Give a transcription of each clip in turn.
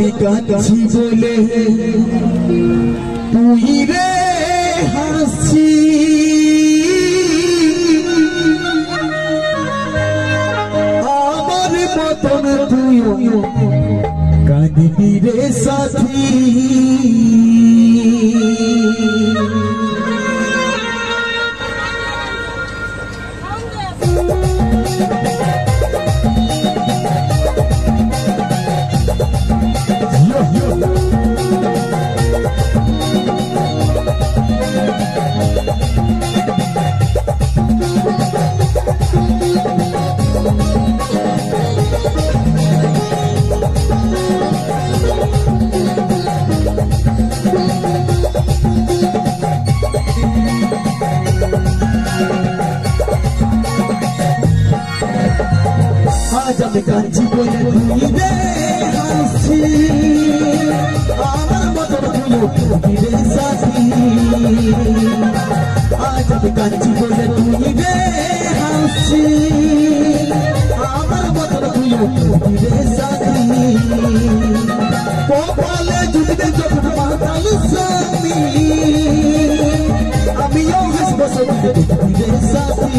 আমি কাঁদছি বলে তুই রে হাসি আমার মতন তুই কাঁদিবি রে সাথী। Hadi bakalım çıkıyor dünyada হাসি আমার মতন তুই রে সাথী আজ আমি কাঁদছি বলে তুই রে হাসি আমার মতন তুই রে সাথী কপালে জুটবে সাথী।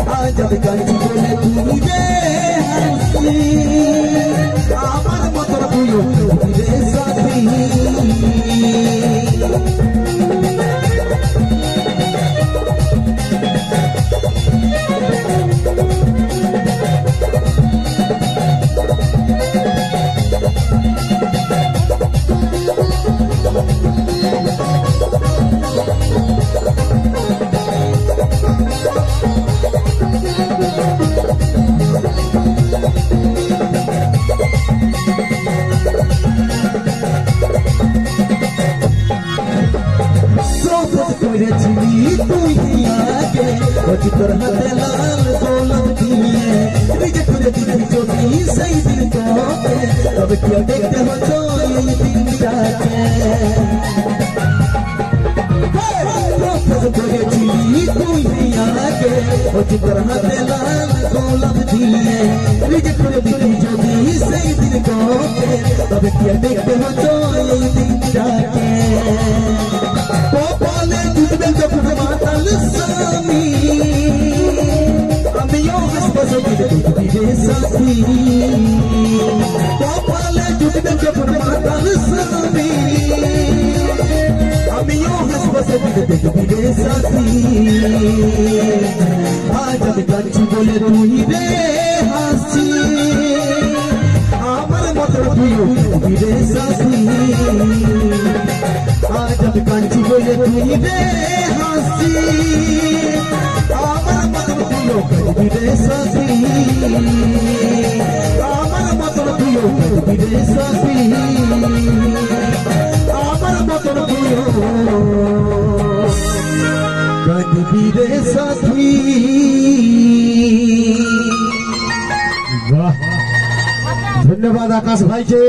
রে সাথী কপালে জুটবে যখন মাতাল স্বামী আমিও হাসবো সাথে দেখবি রে সাথী আজ আমি কাঁদছি বলে তুই রে হাসি আমার মতন তুইও রে সাথী रजनी तू ही आगे। बच तोर हाथ लाल गोलम दिए रिजे तुझे दिल चोटी सही दिल को तब क्या देखते हो जो ये दिन जाते रजनी तू ही आगे बच तोर हाथ लाल गोलम दिए रिजे तुझे दिल चोटी सही दिल को तब क्या देखते हो जो ये दिन जाते আজ আমি কাঁদছি বলে তুই রে হাসছি আমার মতো তুই রে দেখবি সাথী। ধন্যবাদ আকাশ ভাইকে।